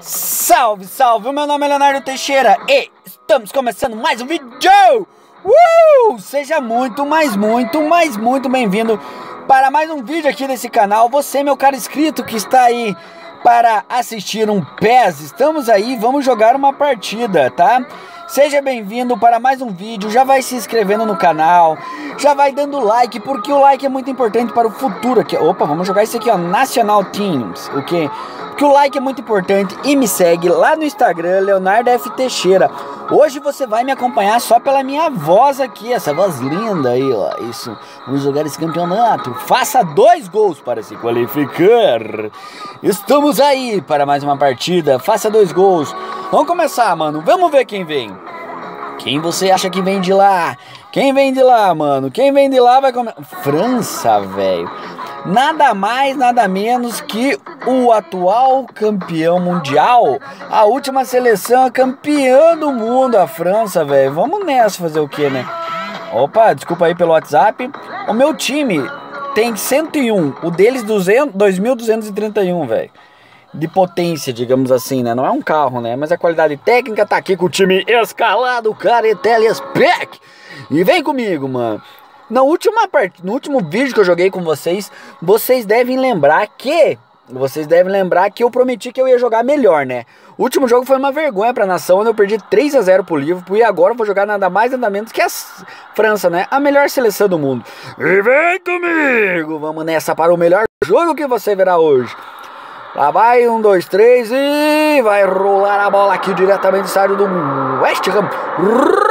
Salve, salve! Meu nome é Leonardo Teixeira e estamos começando mais um vídeo! Uh! Seja muito, mais muito, mais muito bem-vindo para mais um vídeo aqui desse canal. Você, meu caro inscrito que está aí para assistir um PES, estamos aí, vamos jogar uma partida, tá? Seja bem-vindo para mais um vídeo, já vai se inscrevendo no canal, já vai dando like, porque o like é muito importante para o futuro aqui. Opa, vamos jogar isso aqui, ó, National Teams, o que? Porque o like é muito importante e me segue lá no Instagram, Leonardo F. Teixeira. Hoje você vai me acompanhar só pela minha voz aqui, essa voz linda aí, ó. Isso, vamos jogar esse campeonato. Faça dois gols para se qualificar. Estamos aí para mais uma partida. Faça dois gols. Vamos começar, mano. Vamos ver quem vem. Quem você acha que vem de lá? Quem vem de lá, mano? Quem vem de lá vai comer. França, velho. Nada mais, nada menos que o atual campeão mundial. A última seleção campeã do mundo, a França, velho. Vamos nessa fazer o que, né? Opa, desculpa aí pelo WhatsApp. O meu time tem 101, o deles 200, 2231, velho de potência, digamos assim, né? Não é um carro, né? Mas a qualidade técnica tá aqui com o time escalado, Caretelhas Pack. E vem comigo, mano. Na última parte, no último vídeo que eu joguei com vocês, vocês devem lembrar que vocês devem lembrar que eu prometi que eu ia jogar melhor, né? O último jogo foi uma vergonha pra nação, onde eu perdi 3 a 0 pro Liverpool e agora eu vou jogar nada mais nada menos que a França, né? A melhor seleção do mundo. E vem comigo! Vamos nessa para o melhor jogo que você verá hoje. Lá vai, um, dois, três e vai rolar a bola aqui diretamente do estádio do West Ham.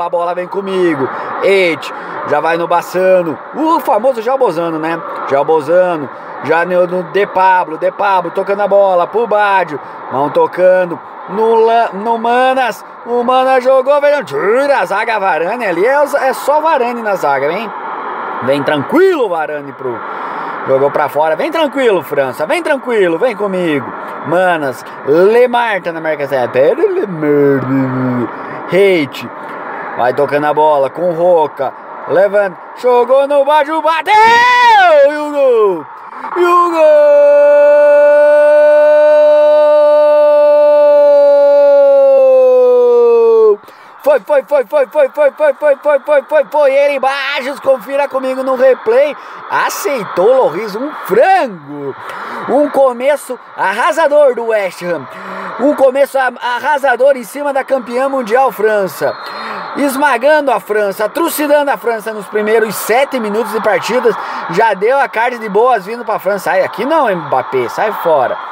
A bola vem comigo. Eite, já vai no Bassano. O famoso Jalbozano, né? Jalbozano. Já no, no De Pablo, De Pablo tocando a bola pro Bádio. Mão tocando no, no Manas. O Manas jogou, velho. Tira a zaga Varane ali. É, é só Varane na zaga, hein? Vem tranquilo Varane pro Jogou pra fora. Vem tranquilo, França. Vem tranquilo. Vem comigo. Manas. Lemar tá na. Pera, Lemar. Hate. Vai tocando a bola com Roca. Levanta. Jogou no baixo. Bateu! E o gol. E o gol. Foi, foi, foi, foi, foi, foi, foi, foi, foi, foi, foi, foi ele embaixo. Confira comigo no replay. Aceitou Loris um frango. Um começo arrasador do West Ham. Um começo arrasador em cima da campeã mundial França. Esmagando a França, trucidando a França nos primeiros sete minutos de partidas. Já deu a carta de boas-vindas para a França. Sai aqui não, Mbappé, sai fora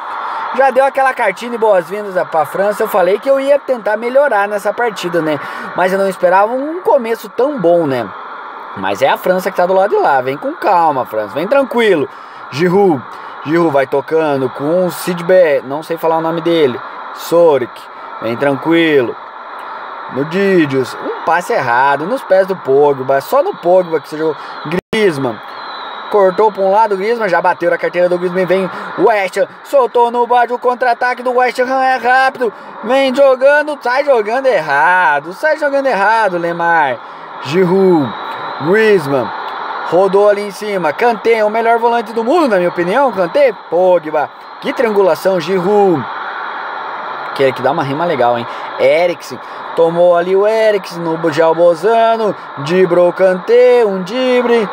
já deu aquela cartinha de boas-vindas para a França. Eu falei que eu ia tentar melhorar nessa partida, né? Mas eu não esperava um começo tão bom, né? Mas é a França que tá do lado de lá. Vem com calma, França. Vem tranquilo. Giroud. Giroud vai tocando com o Sidbé. Não sei falar o nome dele. Sorik. Vem tranquilo. No Didius. Um passe errado. Nos pés do Pogba. Só no Pogba que você jogou. Griezmann. Cortou para um lado, o Griezmann já bateu na carteira do Griezmann, vem o West soltou no bode o contra-ataque do West Ham é rápido, vem jogando, sai jogando errado, sai jogando errado, Lemar, Giroud, Griezmann, rodou ali em cima, Kanté, o melhor volante do mundo, na minha opinião, Kanté, Pogba, que triangulação, Giroud, que, que dá uma rima legal, hein, Eriksen, tomou ali o Eriksen no Jalbozano, Dibrou Kanté, um Dibre,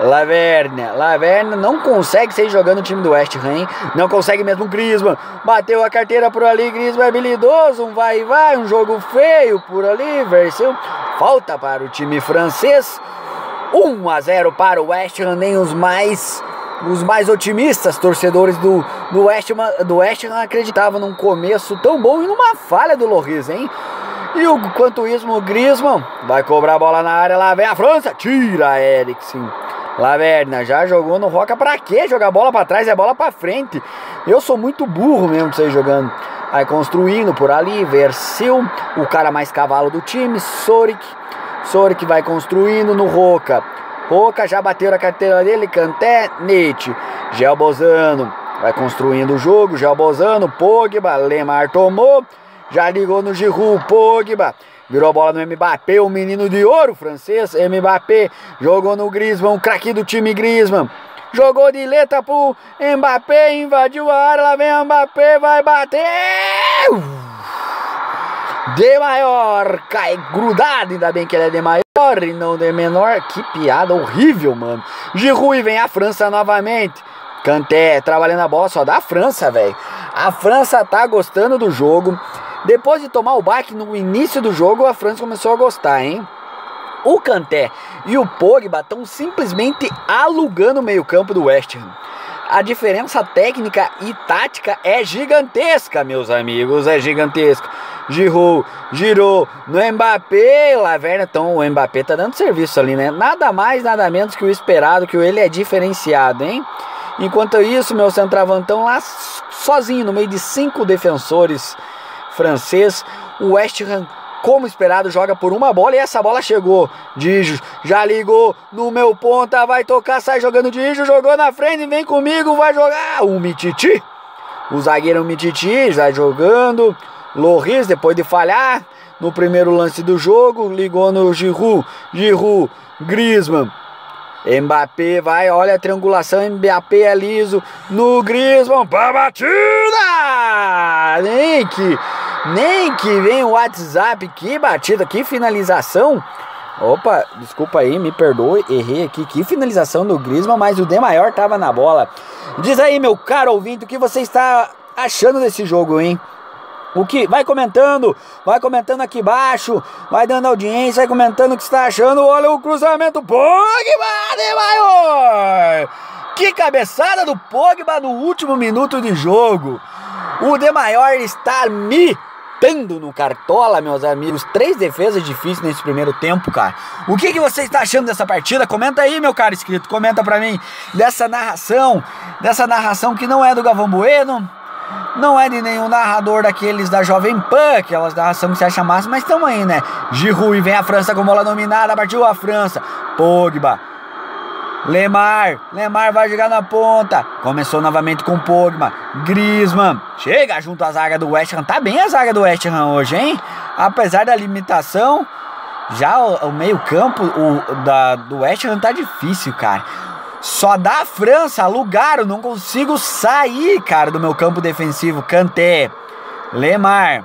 Laverna, Laverna não consegue sair jogando o time do West Ham, não consegue mesmo o Griezmann, bateu a carteira por ali, Griezmann é habilidoso, um vai e vai, um jogo feio por ali, versão, falta para o time francês, 1 a 0 para o West Ham, nem os mais os mais otimistas torcedores do, do, West do West Ham acreditavam num começo tão bom e numa falha do Loris, hein? E o quanto isso, o Griezmann vai cobrar a bola na área, lá vem a França, tira Eriksen. Laverna já jogou no Roca. Pra que jogar bola pra trás? É bola pra frente. Eu sou muito burro mesmo pra sair jogando. Aí construindo por ali. Versil, o cara mais cavalo do time. Sorik. Sorik vai construindo no Roca. Roca já bateu na carteira dele. Canté, Nete. Gelbozano. Vai construindo o jogo. Gelbozano. Pogba. Lemar tomou. Já ligou no Giroud. Pogba. Virou a bola no Mbappé, o menino de ouro francês. Mbappé jogou no Griezmann, o craque do time Griezmann. Jogou de letra pro Mbappé, invadiu a área, lá vem Mbappé, vai bater! De maior, cai grudado, ainda bem que ele é de maior e não de menor. Que piada horrível, mano. Giroud vem a França novamente. Canté trabalhando a bola só da França, velho. A França tá gostando do jogo. Depois de tomar o baque no início do jogo, a França começou a gostar, hein? O Canté e o Pogba estão simplesmente alugando o meio-campo do West Ham. A diferença técnica e tática é gigantesca, meus amigos, é gigantesca. Giroud, girou no Mbappé, Laverna, então o Mbappé tá dando serviço ali, né? Nada mais, nada menos que o esperado, que ele é diferenciado, hein? Enquanto isso, meu centravantão lá sozinho, no meio de cinco defensores francês, o West Ham como esperado, joga por uma bola e essa bola chegou. Dijo já ligou no meu ponta, vai tocar, sai jogando Dijo, jogou na frente, vem comigo, vai jogar. O Mititi, o zagueiro Mititi, já jogando. Loris, depois de falhar no primeiro lance do jogo, ligou no Giroud, Giroud, Griezmann. Mbappé vai, olha a triangulação, Mbappé é liso no Griezmann, pra batida! Nem que, nem que vem o WhatsApp, que batida, que finalização. Opa, desculpa aí, me perdoe, errei aqui. Que finalização do Griezmann, mas o D maior tava na bola. Diz aí, meu caro ouvinte, o que você está achando desse jogo, hein? O que? Vai comentando, vai comentando aqui embaixo, vai dando audiência, vai comentando o que está achando. Olha o cruzamento, Pogba de maior! Que cabeçada do Pogba no último minuto de jogo. O de maior está mitando no cartola, meus amigos. Três defesas difíceis nesse primeiro tempo, cara. O que, que você está achando dessa partida? Comenta aí, meu caro inscrito. Comenta pra mim dessa narração, dessa narração que não é do Gavão Bueno não é de nenhum narrador daqueles da Jovem Pan, aquelas narração que se acha massa, mas estamos aí, né? Giroud vem a França com bola dominada, partiu a França. Pogba. Lemar, Lemar vai jogar na ponta. Começou novamente com Pogba. Griezmann chega junto à zaga do West Ham. Tá bem a zaga do West Ham hoje, hein? Apesar da limitação, já o, o meio-campo do West Ham tá difícil, cara. Só da França alugaram, não consigo sair, cara, do meu campo defensivo. Kanté, Lemar,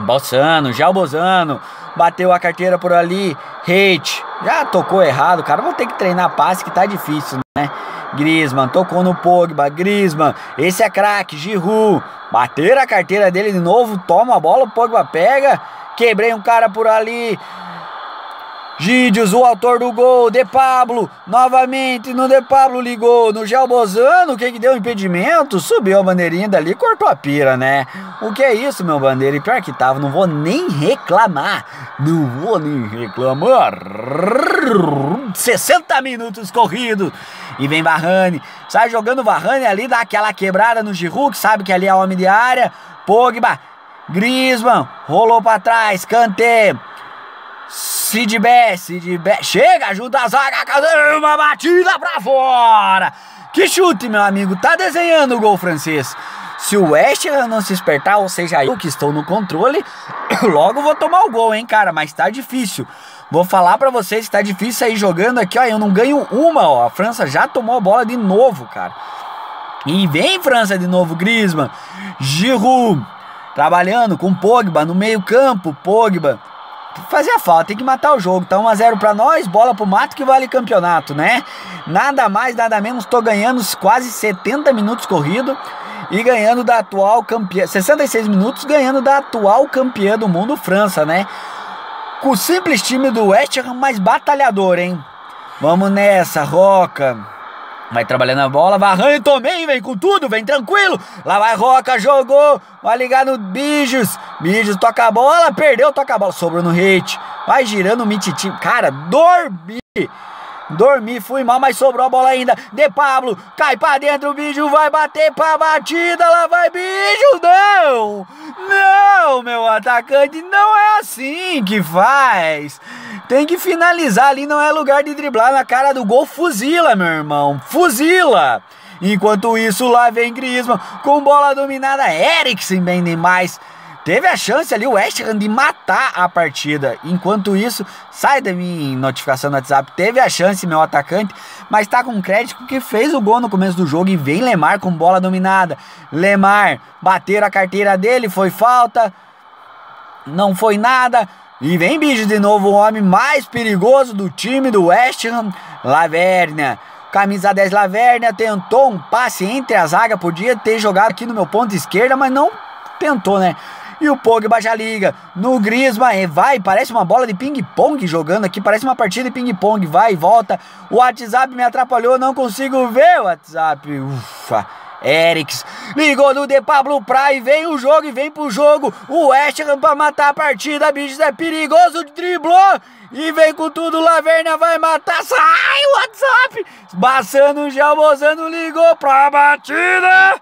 Bossano, Jalbozano, bateu a carteira por ali, Hate, já tocou errado, cara, vou ter que treinar passe que tá difícil, né? Griezmann, tocou no Pogba, Griezmann, esse é craque, Giroud, bateram a carteira dele de novo, toma a bola, o Pogba pega, quebrei um cara por ali, Gídios, o autor do gol, De Pablo, novamente no De Pablo ligou no Gelbozano, que que deu impedimento? Subiu a bandeirinha dali, cortou a pira, né? O que é isso, meu bandeira? E pior que tava, não vou nem reclamar, não vou nem reclamar. 60 minutos corridos e vem Varane, sai jogando Varane ali, dá aquela quebrada no Giroud, que sabe que ali é homem de área, Pogba, Griezmann, rolou para trás, Kanté, Sidbé, Sidbé, chega, ajuda a zaga, uma batida pra fora. Que chute, meu amigo, tá desenhando o gol francês. Se o West Ham não se espertar, ou seja, eu que estou no controle, logo vou tomar o gol, hein, cara, mas tá difícil. Vou falar para vocês que tá difícil aí jogando aqui, ó, eu não ganho uma, ó. A França já tomou a bola de novo, cara. E vem França de novo, Griezmann, Giroud, trabalhando com Pogba no meio campo, Pogba fazia falta, tem que matar o jogo. Tá 1x0 pra nós, bola pro mato que vale campeonato, né? Nada mais, nada menos, tô ganhando quase 70 minutos corrido e ganhando da atual campeã, 66 minutos ganhando da atual campeã do mundo, França, né? Com o simples time do West Ham mais batalhador, hein? Vamos nessa, Roca. Vai trabalhando a bola, Varane também, vem com tudo, vem tranquilo. Lá vai Roca, jogou, vai ligar no Bijos. Bijos toca a bola, perdeu, toca a bola, sobrou no hate. Vai girando o mititi. Cara, dormi. Dormi, fui mal, mas sobrou a bola ainda. De Pablo, cai pra dentro, o bicho vai bater pra batida, lá vai bicho, não! Não, meu atacante, não é assim que faz. Tem que finalizar ali, não é lugar de driblar na cara do gol. Fuzila, meu irmão, fuzila. Enquanto isso, lá vem Griezmann com bola dominada. Eriksen bem demais. Teve a chance ali, o West Ham, de matar a partida. Enquanto isso, sai da minha notificação no WhatsApp, teve a chance, meu atacante, mas tá com crédito porque fez o gol no começo do jogo e vem Lemar com bola dominada. Lemar bater a carteira dele, foi falta, não foi nada. E vem bicho de novo, o homem mais perigoso do time do West Ham, Laverna. Camisa 10 Laverna tentou um passe entre a zaga, podia ter jogado aqui no meu ponto esquerda, mas não tentou, né? E o Pogba já liga no Griezmann, vai, parece uma bola de ping-pong jogando aqui, parece uma partida de ping-pong, vai e volta. O WhatsApp me atrapalhou, não consigo ver o WhatsApp. Ufa. Eriks ligou no De Pablo Praia, vem o jogo e vem pro jogo. O West Ham pra matar a partida, bichos, é perigoso, driblou e vem com tudo. Laverna vai matar, sai o WhatsApp. Baçando, Gelbozano ligou pra batida.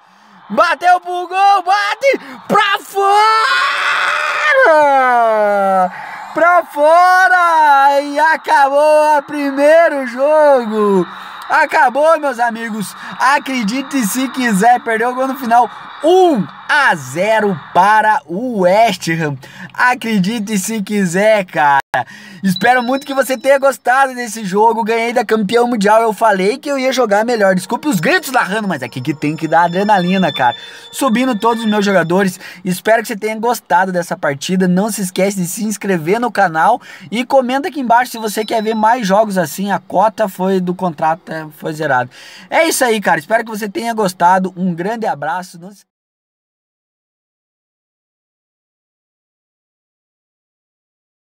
Bateu pro gol, bate pra fora! Pra fora! E acabou o primeiro jogo! Acabou, meus amigos! Acredite se quiser, perdeu o gol no final. 1 a 0 para o West Ham. Acredite se quiser, cara. Espero muito que você tenha gostado desse jogo. Ganhei da campeão mundial. Eu falei que eu ia jogar melhor. Desculpe os gritos narrando, mas aqui que tem que dar adrenalina, cara. Subindo todos os meus jogadores. Espero que você tenha gostado dessa partida. Não se esquece de se inscrever no canal e comenta aqui embaixo se você quer ver mais jogos assim. A cota foi do contrato é, foi zerado. É isso aí, cara. Espero que você tenha gostado. Um grande abraço. Não se